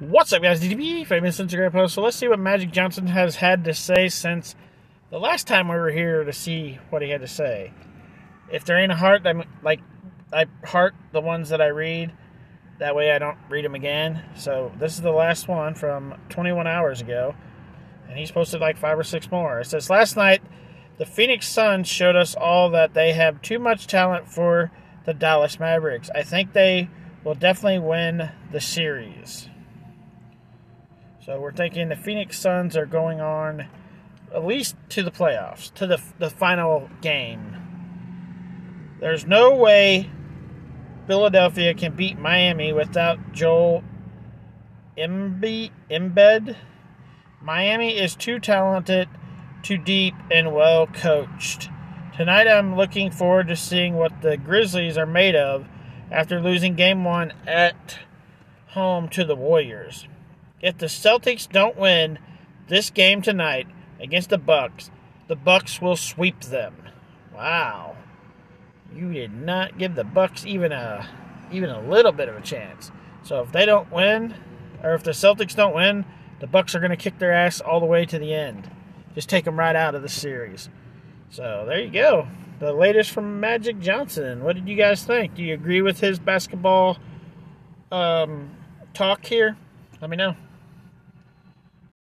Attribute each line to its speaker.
Speaker 1: What's up, guys? DDB, famous Instagram post. So let's see what Magic Johnson has had to say since the last time we were here to see what he had to say. If there ain't a heart, I'm like I heart the ones that I read. That way, I don't read them again. So this is the last one from 21 hours ago, and he's posted like five or six more. It says last night, the Phoenix Suns showed us all that they have too much talent for the Dallas Mavericks. I think they will definitely win the series. So we're thinking the Phoenix Suns are going on at least to the playoffs, to the the final game. There's no way Philadelphia can beat Miami without Joel. Embiid. Miami is too talented, too deep, and well coached. Tonight I'm looking forward to seeing what the Grizzlies are made of after losing game one at home to the Warriors if the Celtics don't win this game tonight against the Bucks, the Bucks will sweep them. Wow. You did not give the Bucks even a even a little bit of a chance. So if they don't win or if the Celtics don't win, the Bucks are going to kick their ass all the way to the end. Just take them right out of the series. So there you go. The latest from Magic Johnson. What did you guys think? Do you agree with his basketball um, talk here? Let me know.